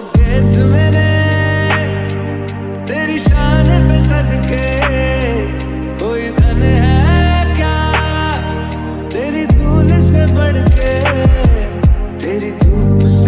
guess